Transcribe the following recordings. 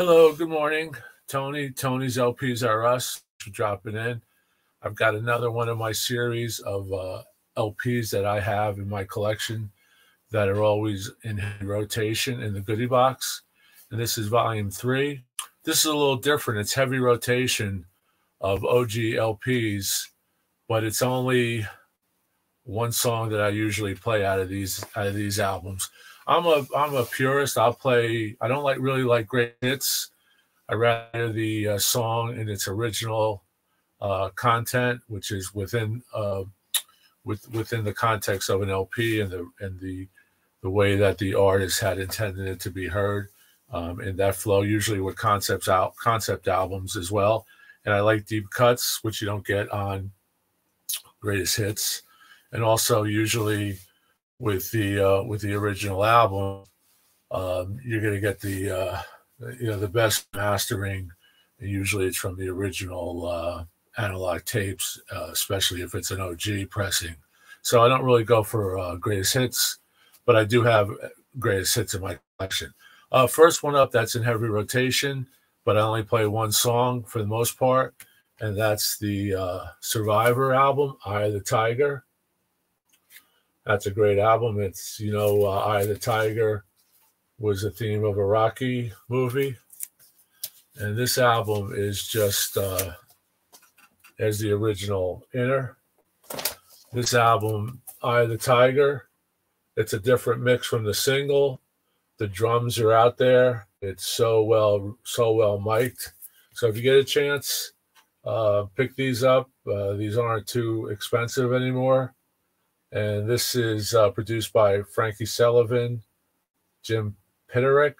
Hello, good morning. Tony, Tony's LPs R Us dropping in. I've got another one of my series of uh, LPs that I have in my collection that are always in rotation in the goodie box. And this is volume three. This is a little different. It's heavy rotation of OG LPs, but it's only one song that I usually play out of these out of these albums. I'm a I'm a purist. I'll play. I don't like really like great hits. I rather the uh, song in its original uh, content, which is within uh, with within the context of an LP and the and the the way that the artist had intended it to be heard, um, and that flow usually with concepts out concept albums as well. And I like deep cuts, which you don't get on greatest hits, and also usually with the uh, with the original album, um, you're going to get the uh, you know the best mastering. Usually, it's from the original uh, analog tapes, uh, especially if it's an OG pressing. So I don't really go for uh, greatest hits, but I do have greatest hits in my collection. Uh, first one up that's in heavy rotation, but I only play one song for the most part, and that's the Survivor album, "Eye of the Tiger." That's a great album. It's, you know, uh, Eye of the Tiger was the theme of a Rocky movie. And this album is just uh, as the original Inner. This album, Eye of the Tiger, it's a different mix from the single. The drums are out there. It's so well, so well mic'd. So if you get a chance, uh, pick these up. Uh, these aren't too expensive anymore. And this is uh, produced by Frankie Sullivan, Jim Peterik,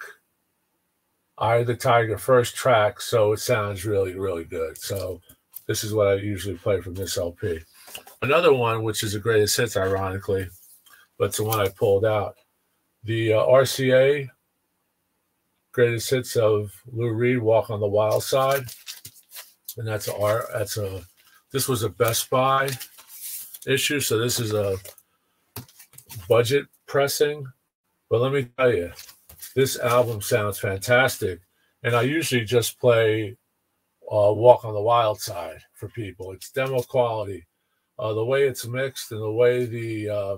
I the Tiger, first track. So it sounds really, really good. So this is what I usually play from this LP. Another one, which is the greatest hits, ironically, but it's the one I pulled out. The uh, RCA greatest hits of Lou Reed, Walk on the Wild Side. And that's a, that's a, this was a Best Buy issue. So this is a budget pressing. But let me tell you, this album sounds fantastic. And I usually just play uh, Walk on the Wild Side for people. It's demo quality. Uh, the way it's mixed and the way the uh,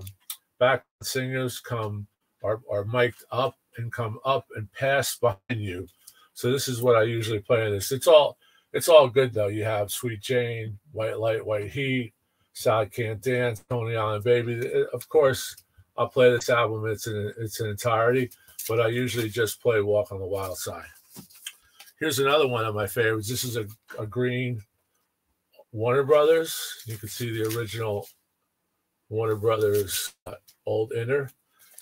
back singers come are, are mic'd up and come up and pass behind you. So this is what I usually play in this. It's all it's all good though. You have Sweet Jane, White Light, White Heat, Sally Can't Dance, Coney Island Baby. Of course, I'll play this album it's in its entirety, but I usually just play Walk on the Wild Side. Here's another one of my favorites. This is a, a green Warner Brothers. You can see the original Warner Brothers uh, old inner.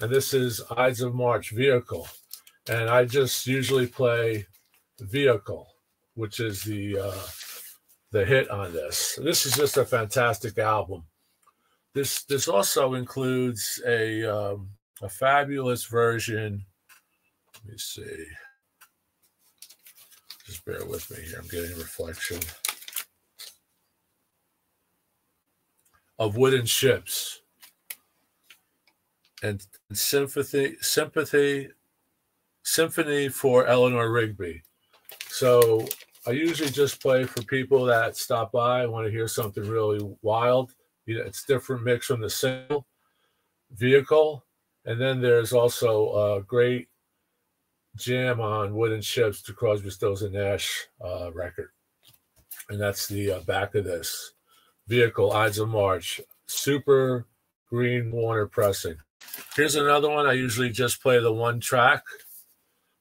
And this is Ides of March Vehicle. And I just usually play Vehicle, which is the uh, the hit on this. This is just a fantastic album. This this also includes a um, a fabulous version. Let me see. Just bear with me here. I'm getting reflection of wooden ships and sympathy sympathy symphony for Eleanor Rigby. So I usually just play for people that stop by want to hear something really wild. You know, it's different mix from the single vehicle. And then there's also a great jam on Wooden Ships to Crosby, Stills and Nash uh, record. And that's the uh, back of this vehicle, Ides of March, super green Warner pressing. Here's another one. I usually just play the one track,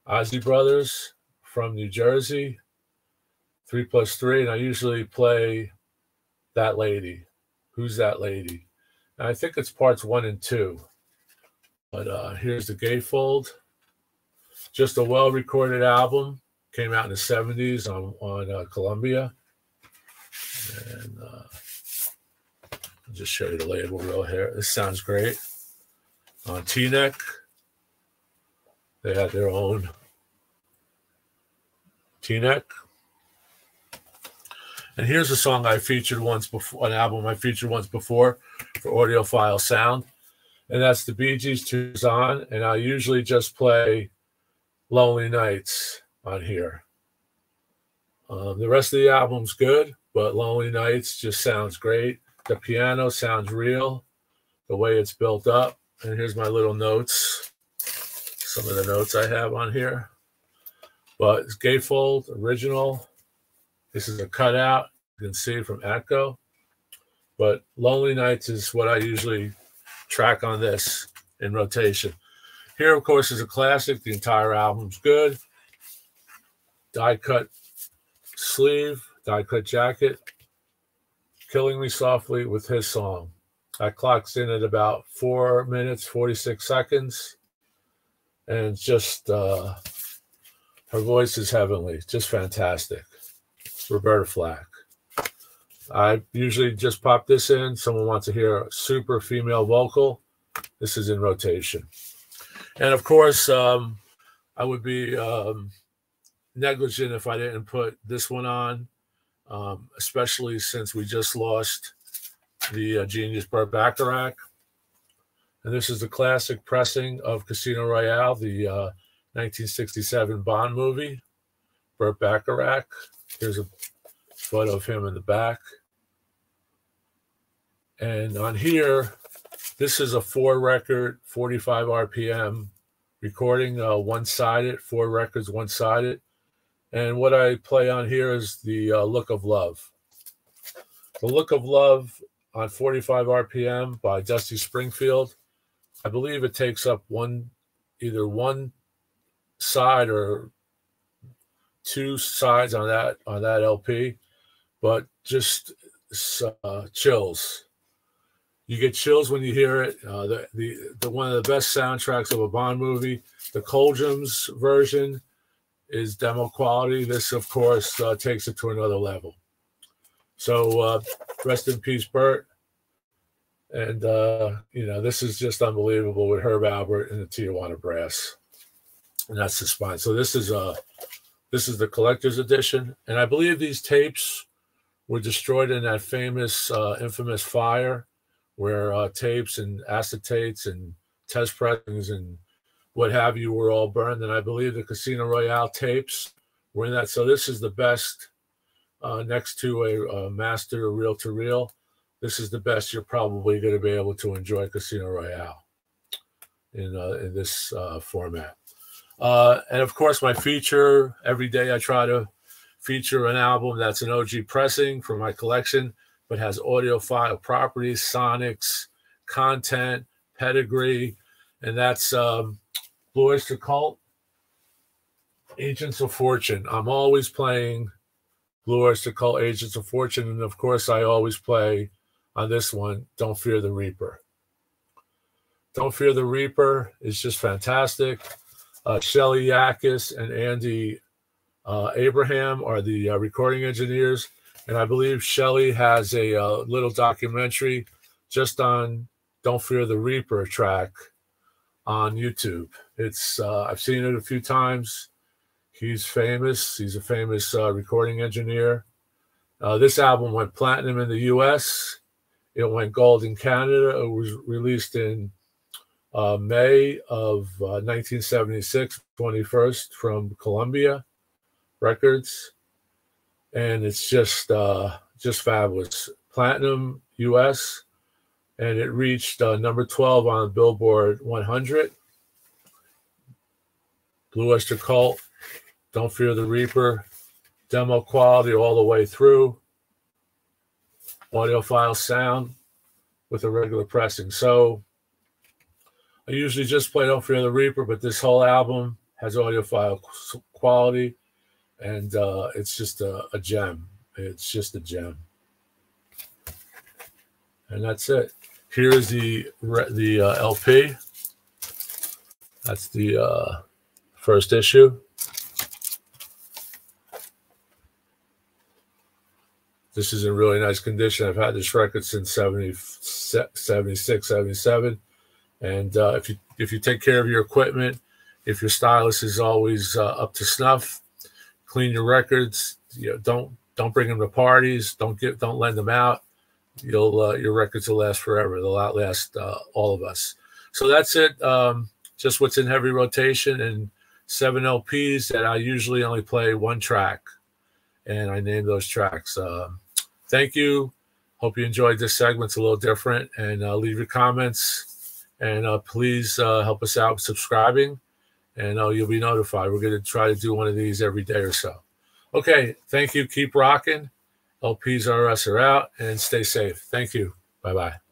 Isley Brothers from New Jersey three plus three, and I usually play that lady. Who's that lady? And I think it's parts one and two. But uh, here's the gatefold. Just a well recorded album. Came out in the 70s on, on uh, Columbia. And uh, I'll just show you the label real here. This sounds great. On T Neck, they had their own Teaneck and here's a song I featured once before, an album I featured once before for Audiophile Sound. And that's the Bee Gees Tucson. And I usually just play Lonely Nights. on here. Um, the rest of the album's good, but Lonely Nights just sounds great. The piano sounds real, the way it's built up. And here's my little notes, some of the notes I have on here. But it's gatefold, original. This is a cutout. You can see from Atco. But Lonely Nights is what I usually track on this in rotation. Here, of course, is a classic. The entire album's good. Die cut sleeve, die cut jacket, Killing Me Softly with his song. That clocks in at about four minutes, 46 seconds. And just, uh, her voice is heavenly, just fantastic. Roberta Flack. I usually just pop this in. Someone wants to hear a super female vocal. This is in rotation. And of course, um, I would be um, negligent if I didn't put this one on, um, especially since we just lost the uh, genius Burt Bacharach. And this is the classic pressing of Casino Royale, the uh, 1967 Bond movie. Burt Bacharach. Here's a photo of him in the back. And on here, this is a four record, 45 RPM recording, uh, one sided, four records, one sided. And what I play on here is the uh, Look of Love. The Look of Love on 45 RPM by Dusty Springfield. I believe it takes up one, either one side or two sides on that on that LP, but just uh, chills you get chills when you hear it. Uh, the, the the one of the best soundtracks of a Bond movie. The Coldrans version is demo quality. This, of course, uh, takes it to another level. So uh, rest in peace, Burt. And uh, you know this is just unbelievable with Herb Alpert and the Tijuana Brass, and that's the spine. So this is a uh, this is the collector's edition, and I believe these tapes were destroyed in that famous, uh, infamous fire where uh, tapes and acetates and test pressings and what have you were all burned. And I believe the Casino Royale tapes were in that. So this is the best uh, next to a, a master reel to reel. This is the best you're probably going to be able to enjoy Casino Royale in uh, in this uh, format. Uh, and of course, my feature every day I try to feature an album that's an OG pressing for my collection but has audiophile properties, sonics, content, pedigree, and that's um, Blue Oyster Cult, Agents of Fortune. I'm always playing Blue Oyster Cult, Agents of Fortune, and of course, I always play on this one, Don't Fear the Reaper. Don't Fear the Reaper is just fantastic. Uh, Shelly Yakus and Andy uh, Abraham are the uh, recording engineers and I believe Shelly has a, a, uh, little documentary just on "Don't Fear the Reaper" track on YouTube. It's uh, I've seen it a few times. He's famous. He's a famous uh, recording engineer. Uh, this album went platinum in the U.S. It went gold in Canada. It was released in uh, May of 1976, uh, 21st, from Columbia Records and it's just uh, just fabulous. Platinum U.S. and it reached uh, number 12 on Billboard 100. Blue Oyster Cult, Don't Fear the Reaper, demo quality all the way through, audiophile sound with a regular pressing. So I usually just play Don't Fear the Reaper, but this whole album has audiophile quality and uh, it's just a, a gem. It's just a gem, and that's it. Here's the the uh, LP. That's the uh, first issue. This is in really nice condition. I've had this record since 70, 76, 77. And uh, if you if you take care of your equipment, if your stylus is always uh, up to snuff, clean your records. You know, don't don't bring them to parties. Don't get don't lend them out. You'll uh, your records will last forever. They'll outlast uh, all of us. So that's it. Um, just what's in heavy rotation and seven LPs that I usually only play one track, and I name those tracks. Uh, thank you. Hope you enjoyed this segment. It's a little different, and uh, leave your comments, and uh, please uh, help us out subscribing, and uh, you'll be notified. We're going to try to do one of these every day or so. Okay, thank you. Keep rocking. LPs R Us are out, and stay safe. Thank you. Bye bye.